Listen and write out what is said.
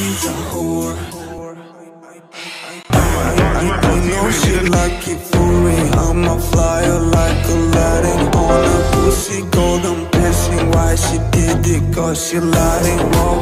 she's a whore. I, I, I know she like it for me I'm a flyer like Aladdin. On a pussy golden piercing. Why she did it? Cause she lied.